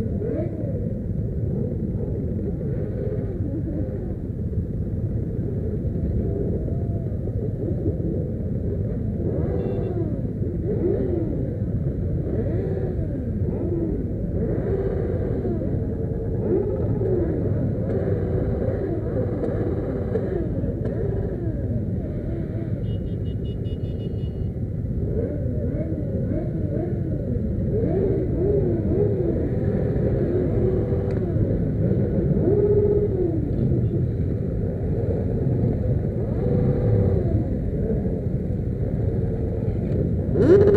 Amen. Mm-hmm.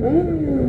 Hum.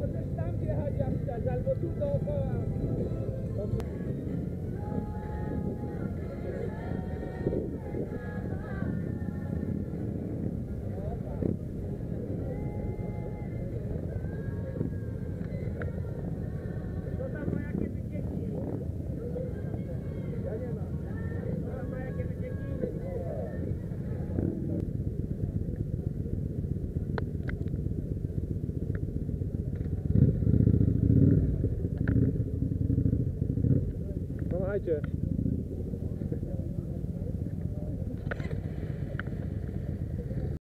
Możesz tam wjechać jak chcesz, albo tu dookoła. Yeah.